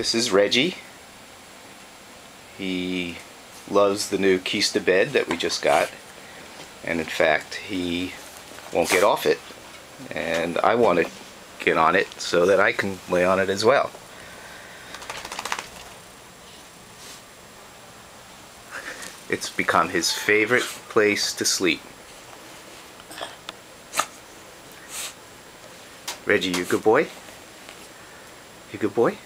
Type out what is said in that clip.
This is Reggie. He loves the new Keetsa bed that we just got. And in fact, he won't get off it. And I want to get on it so that I can lay on it as well. It's become his favorite place to sleep. Reggie, you good boy? You good boy?